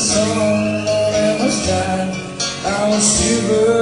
someone else died, I was stupid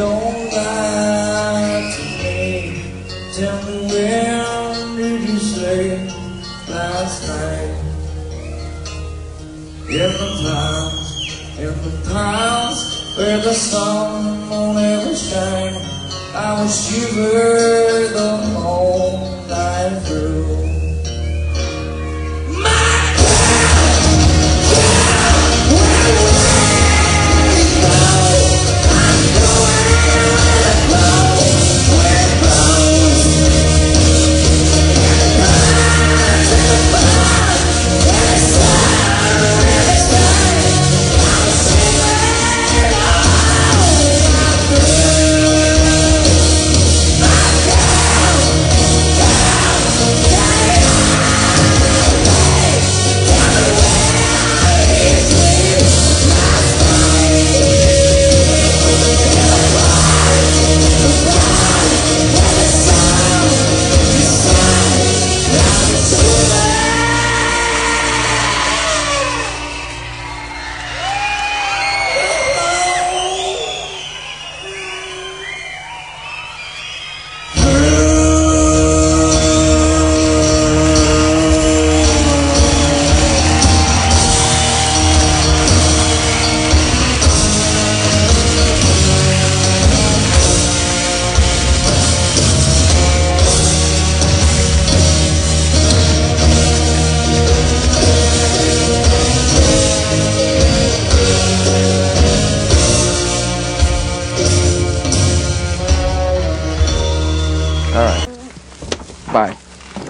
Don't lie to me. Tell me where did you sleep last night? In the pines, in the pines, where the sun won't ever shine. I will shiver the whole night through.